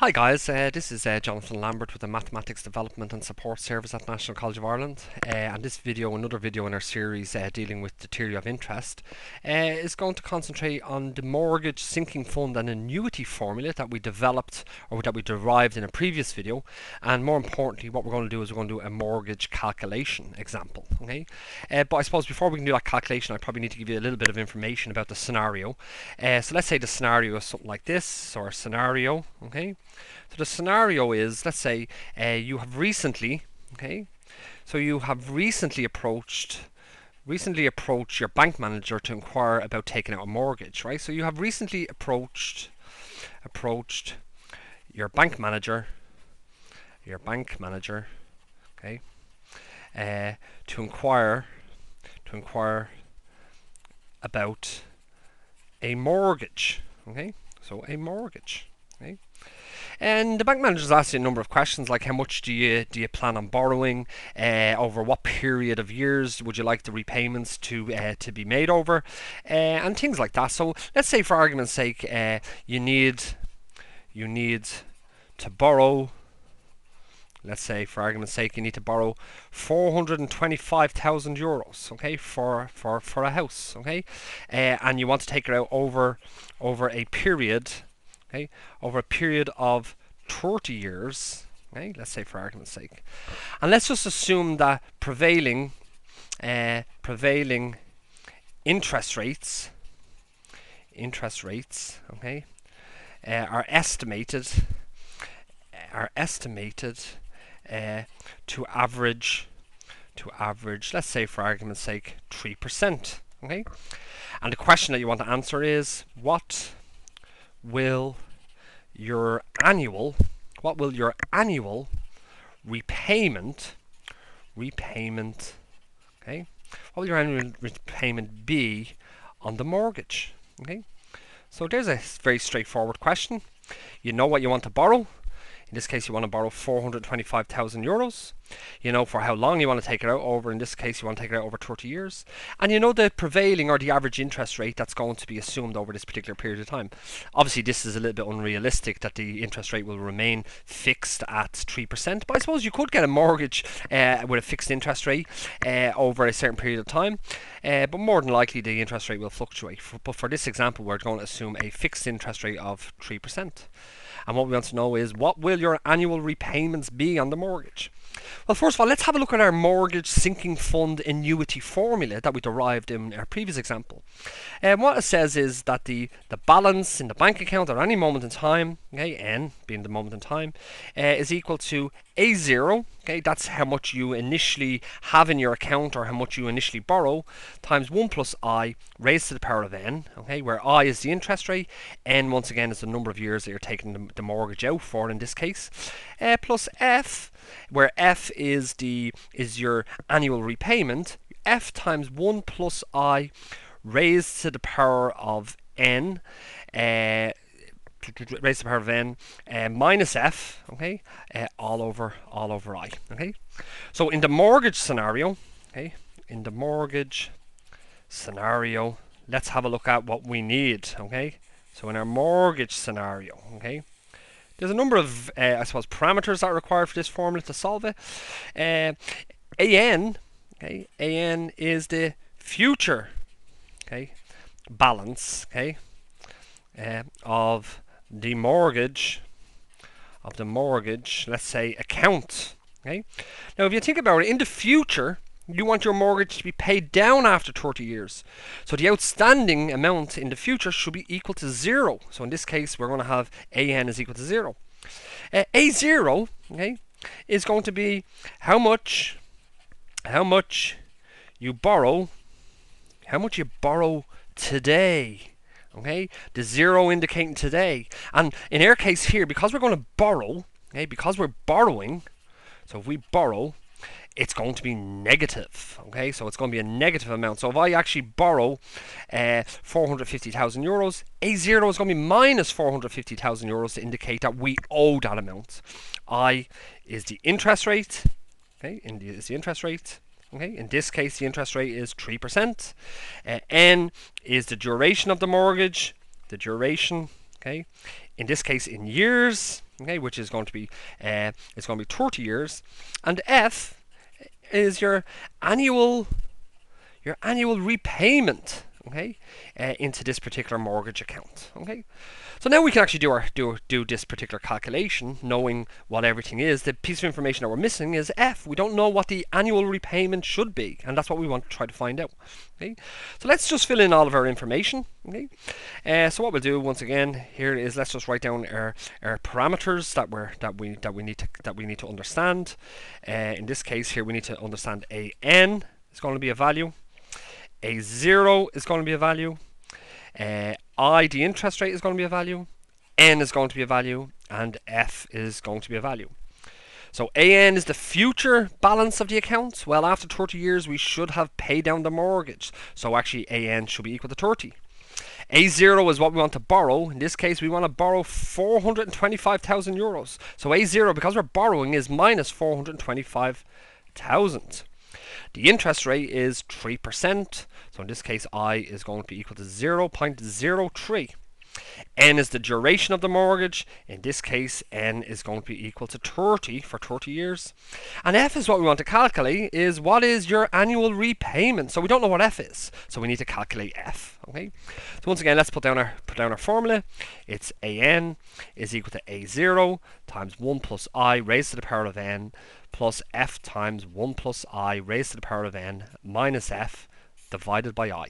Hi guys, uh, this is uh, Jonathan Lambert with the Mathematics Development and Support Service at National College of Ireland. Uh, and this video, another video in our series uh, dealing with the theory of interest uh, is going to concentrate on the mortgage sinking fund and annuity formula that we developed or that we derived in a previous video. And more importantly what we're going to do is we're going to do a mortgage calculation example okay? Uh, but I suppose before we can do that calculation I probably need to give you a little bit of information about the scenario. So let's say the scenario is something like this or a scenario okay so the scenario is, let's say uh, you have recently, okay, so you have recently approached recently approached your bank manager to inquire about taking out a mortgage, right? So you have recently approached approached your bank manager, your bank manager, okay, uh, to inquire to inquire about a mortgage, okay? So a mortgage, okay? And the bank manager's asked you a number of questions like how much do you do you plan on borrowing, uh, over what period of years would you like the repayments to uh, to be made over, uh, and things like that. So let's say for argument's sake, uh, you need you need to borrow. Let's say, for argument's sake, you need to borrow 425,000 euros, okay, for, for, for a house, okay, uh, and you want to take it out over over a period okay, over a period of 30 years, okay, let's say for argument's sake. And let's just assume that prevailing uh, prevailing interest rates interest rates, okay, uh, are estimated are estimated uh, to average to average, let's say for argument's sake, 3%. Okay? And the question that you want to answer is what will your annual what will your annual repayment repayment okay? What will your annual repayment be on the mortgage okay? So there's a very straightforward question. You know what you want to borrow in this case, you want to borrow 425,000 euros. You know for how long you want to take it out over. In this case, you want to take it out over 30 years. And you know the prevailing or the average interest rate that's going to be assumed over this particular period of time. Obviously, this is a little bit unrealistic that the interest rate will remain fixed at 3%. But I suppose you could get a mortgage uh, with a fixed interest rate uh, over a certain period of time. Uh, but more than likely, the interest rate will fluctuate. For, but for this example, we're going to assume a fixed interest rate of 3%. And what we want to know is what will your annual repayments be on the mortgage? Well, first of all, let's have a look at our mortgage sinking fund annuity formula that we derived in our previous example. And um, what it says is that the, the balance in the bank account at any moment in time, okay, n being the moment in time, uh, is equal to a0, okay, that's how much you initially have in your account or how much you initially borrow, times 1 plus i raised to the power of n, okay, where i is the interest rate, n once again is the number of years that you're taking the, the mortgage out for in this case, uh, plus f, where f is the is your annual repayment, f times 1 plus i raised to the power of n, uh, raised to the power of n uh, minus f, okay, uh, all over all over i, okay. So in the mortgage scenario, okay, in the mortgage scenario, let's have a look at what we need, okay. So in our mortgage scenario, okay, there's a number of, uh, I suppose, parameters that are required for this formula to solve it. Uh, an, okay, an is the future, okay, balance, okay, uh, of the mortgage of the mortgage, let's say account. Okay. Now, if you think about it, in the future, you want your mortgage to be paid down after 30 years. So the outstanding amount in the future should be equal to zero. So in this case, we're going to have AN is equal to zero. Uh, A0, okay, is going to be how much, how much you borrow, how much you borrow today okay the zero indicating today and in our case here because we're going to borrow okay because we're borrowing so if we borrow it's going to be negative okay? So it's going to be a negative amount. So if I actually borrow uh, 450,000 euros a zero is going to be minus 450,000 euros to indicate that we owe that amount. I is the interest rate okay is the interest rate Okay, in this case, the interest rate is 3%. Uh, N is the duration of the mortgage, the duration, okay, in this case in years, okay, which is going to be uh, it's going to be 30 years, and F is your annual your annual repayment, okay, uh, into this particular mortgage account, okay. So now we can actually do our do do this particular calculation, knowing what everything is. The piece of information that we're missing is F. We don't know what the annual repayment should be, and that's what we want to try to find out. Okay, so let's just fill in all of our information. Okay, uh, so what we'll do once again here is let's just write down our, our parameters that we that we that we need to that we need to understand. Uh, in this case here, we need to understand a n is going to be a value, a zero is going to be a value uh, I, the interest rate, is going to be a value. N is going to be a value. And F is going to be a value. So AN is the future balance of the account. Well, after 30 years, we should have paid down the mortgage. So actually, AN should be equal to 30. A0 is what we want to borrow. In this case, we want to borrow 425,000 euros. So A0, because we're borrowing, is minus 425,000. The interest rate is 3%. So in this case, I is going to be equal to 0.03. N is the duration of the mortgage. In this case, N is going to be equal to 30 for 30 years. And F is what we want to calculate is what is your annual repayment. So we don't know what F is. So we need to calculate F. Okay. So once again, let's put down our put down our formula. It's AN is equal to A0 times 1 plus I raised to the power of N plus F times 1 plus I raised to the power of N minus F divided by i.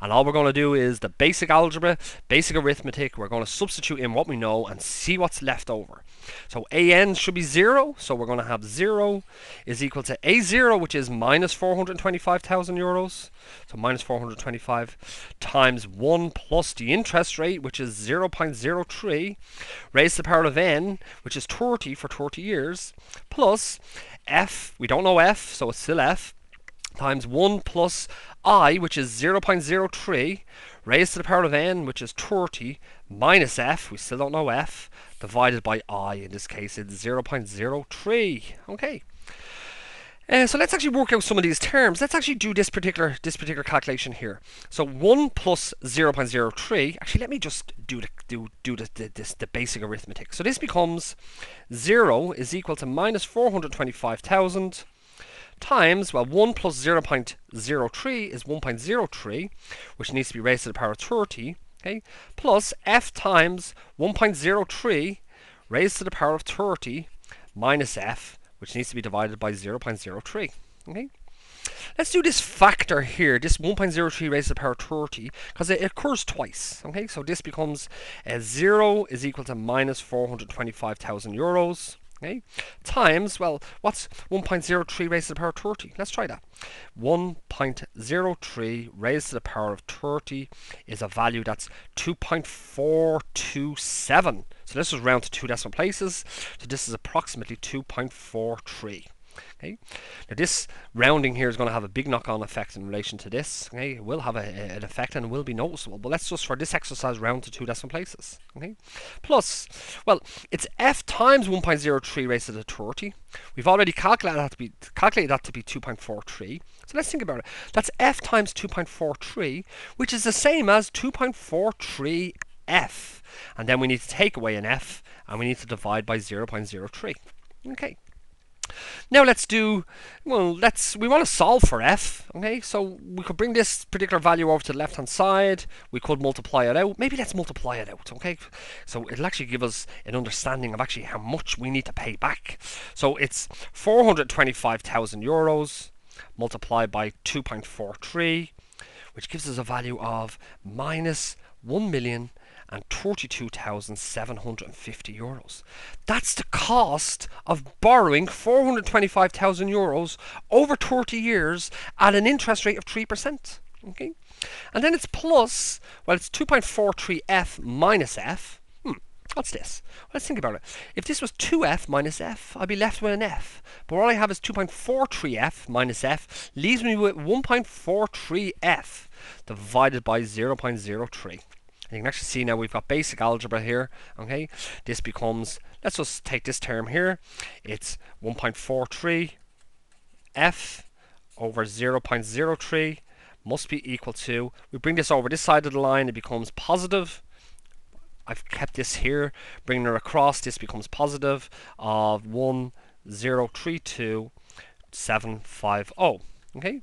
And all we're going to do is the basic algebra, basic arithmetic. We're going to substitute in what we know and see what's left over. So an should be 0. So we're going to have 0 is equal to a0, which is minus 425,000 euros. So minus 425 times 1 plus the interest rate, which is 0.03, raised to the power of n, which is 30 for 30 years, plus f, we don't know f, so it's still f, times 1 plus i, which is 0.03, raised to the power of n, which is 30, minus f, we still don't know f, divided by i, in this case it's 0.03. Okay. Uh, so let's actually work out some of these terms. Let's actually do this particular this particular calculation here. So 1 plus 0.03, actually let me just do the, do, do the, the, this, the basic arithmetic. So this becomes 0 is equal to minus 425,000 times, well, 1 plus 0.03 is 1.03, which needs to be raised to the power of 30, okay, plus f times 1.03 raised to the power of 30 minus f, which needs to be divided by 0.03, okay. Let's do this factor here, this 1.03 raised to the power of 30, because it occurs twice. Okay, so this becomes uh, 0 is equal to minus 425,000 euros okay, times, well, what's 1.03 raised to the power of 30? Let's try that. 1.03 raised to the power of 30 is a value that's 2.427. So this is round to two decimal places. So this is approximately 2.43. Okay. Now this rounding here is going to have a big knock-on effect in relation to this. Okay, it will have a, a, an effect and will be noticeable. But let's just for this exercise round to two decimal places. Okay. Plus, well, it's f times 1.03 raised to the 30. We've already calculated that to be calculated that to be 2.43. So let's think about it. That's f times 2.43, which is the same as 2.43 f. And then we need to take away an f, and we need to divide by 0.03. Okay. Now let's do, well, let's, we want to solve for f, okay? So we could bring this particular value over to the left-hand side. We could multiply it out. Maybe let's multiply it out, okay? So it'll actually give us an understanding of actually how much we need to pay back. So it's 425,000 euros multiplied by 2.43, which gives us a value of minus 1 million and 32,750 euros. That's the cost of borrowing 425,000 euros over 30 years at an interest rate of 3%. Okay? And then it's plus, well, it's 2.43f minus f. Hmm, what's this? Let's think about it. If this was 2f minus f, I'd be left with an f. But all I have is 2.43f minus f, leaves me with 1.43f divided by 0.03. You can actually see now we've got basic algebra here. Okay, this becomes, let's just take this term here. It's 1.43 f over 0.03 must be equal to, we bring this over this side of the line, it becomes positive I've kept this here, bringing it across, this becomes positive of 1032750. Okay,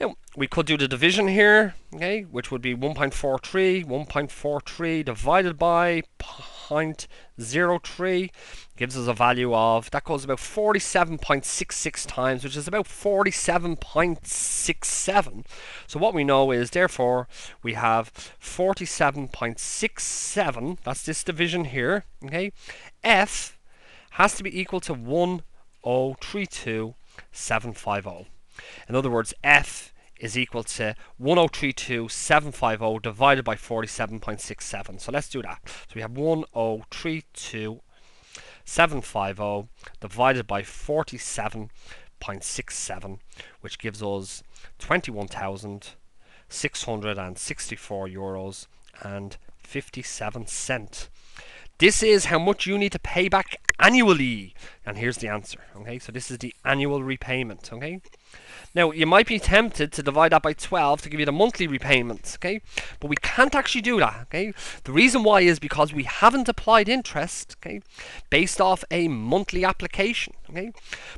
now, we could do the division here, okay, which would be 1.43, 1.43 divided by 0.03 gives us a value of, that goes about 47.66 times, which is about 47.67. So what we know is, therefore, we have 47.67, that's this division here, okay, F has to be equal to 1032750. In other words, F is equal to 1032750 divided by 47.67. So let's do that. So we have 1032750 divided by 47.67, which gives us 21,664 euros and 57 cent. This is how much you need to pay back annually. And here's the answer. Okay, so this is the annual repayment. Okay. Now, you might be tempted to divide that by 12 to give you the monthly repayments, okay? But we can't actually do that, okay? The reason why is because we haven't applied interest, okay, based off a monthly application, okay?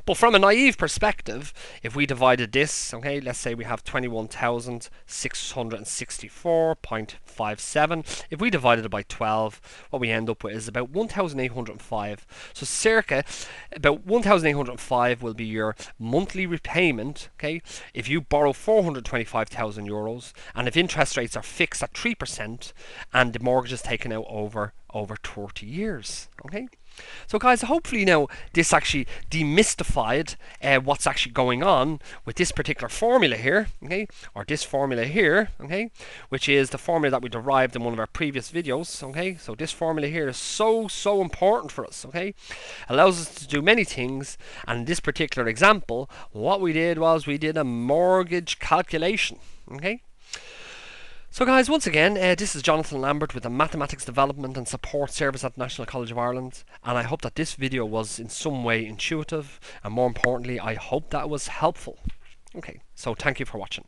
But from a naive perspective, if we divided this, okay, let's say we have 21,664.57. If we divided it by 12, what we end up with is about 1,805. So circa about 1,805 will be your monthly repayment, okay? If you borrow 425,000 euros and if interest rates are fixed at 3% and the mortgage is taken out over over 30 years, okay? So guys, hopefully now this actually demystified uh, what's actually going on with this particular formula here, okay, or this formula here, okay, which is the formula that we derived in one of our previous videos, okay. So this formula here is so so important for us, okay, allows us to do many things. And in this particular example, what we did was we did a mortgage calculation, okay. So guys, once again, uh, this is Jonathan Lambert with the Mathematics Development and Support Service at National College of Ireland, and I hope that this video was in some way intuitive, and more importantly, I hope that was helpful. Okay, so thank you for watching.